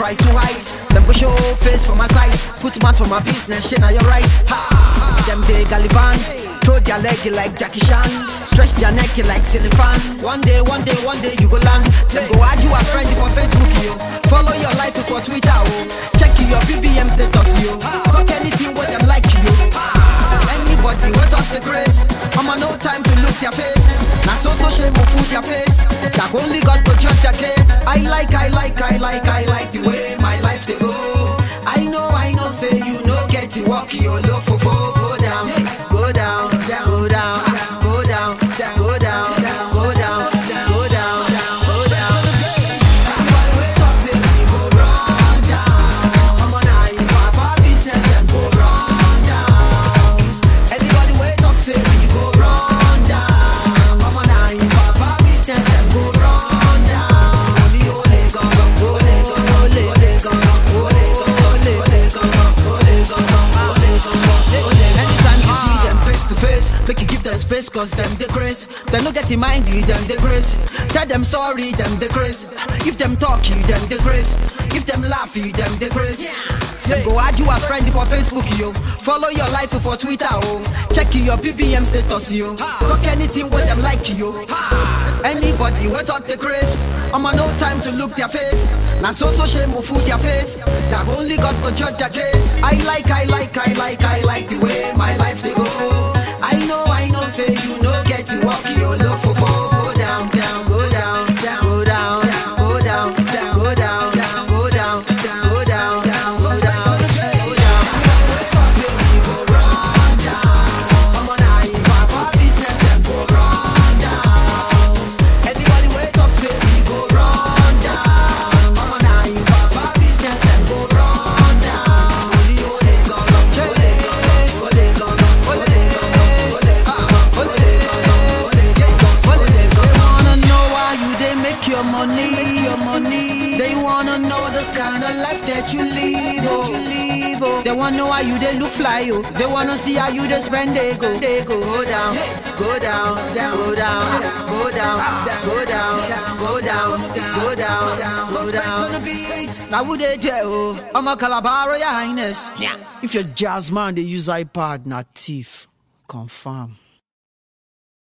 try to hide. Them go show face for my side, put man for my business, shit now you're right. Ha. Them they gallivant, throw their leg like Jackie Chan, stretch their neck like ceiling fan. One day, one day, one day you go land. Them go add you as friend for Facebook, yo. Follow your life for Twitter, oh. Check your BBM status, yo. Talk anything with them like you. Anybody wait up the grace. I'm no time to look their face. Now so so shame food their face. That only God go judge their case. I like, I like, I like, I like love for four. Make you give them space cause them they grace. They no get in mind you, them they grace. Tell them sorry, them they grace. If them talk you, them they grace. If them laugh you, them they grace. Them go add you as friend for Facebook, yo. Follow your life for Twitter, oh. Check your BBM status, yo. Talk anything with them like you. Anybody wey talk the grace, I'm no time to look their face. Now so so shame will fool their face. That only God go judge their case. I like, I money, your money. They wanna know the kind of life that you live, oh. They wanna know why you dey look fly, oh. They wanna see how you dey spend, they go, they go, down, go down, go down, go down, go down, go down, go down, go down, go down. on the beat. Now who they there, oh? I'm a Calabar, your highness. Yeah. If your jazz man, they use iPad, not thief. Confirm.